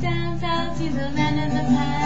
Down, out to the man in the past.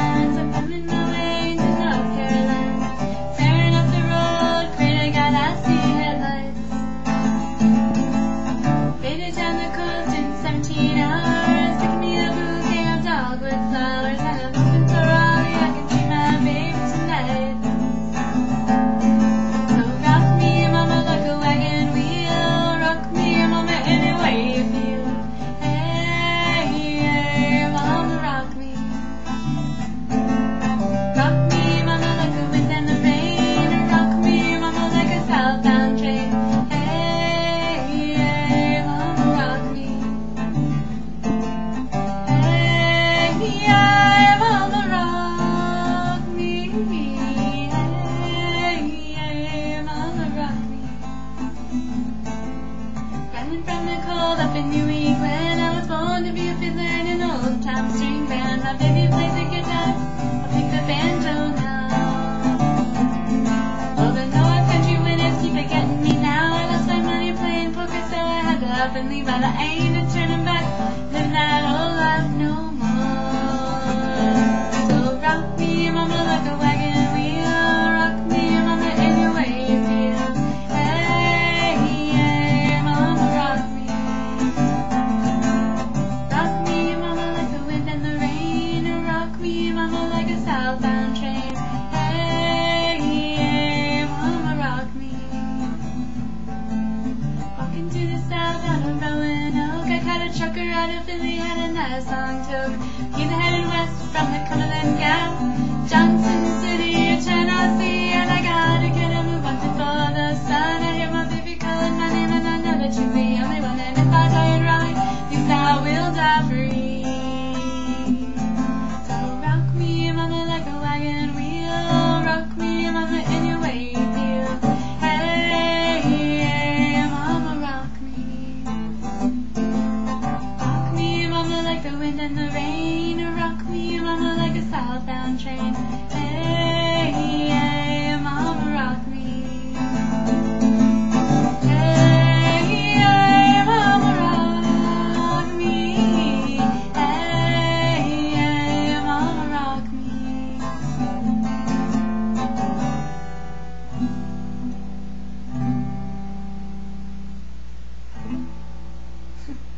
I'm. My baby plays. I pick the banjo now. Well, country winners keep me now. I lost my money playing poker, so I had and leave. But I ain't a turning back. Living that old life. from Roanoke. I caught a trucker out of Philly, had a nice long toke. He's headed west from the Cumberland wind and the rain rock me, mama, like a southbound train. Hey, hey, mama, rock me. Hey, hey, mama, rock me. Hey, mama, rock me.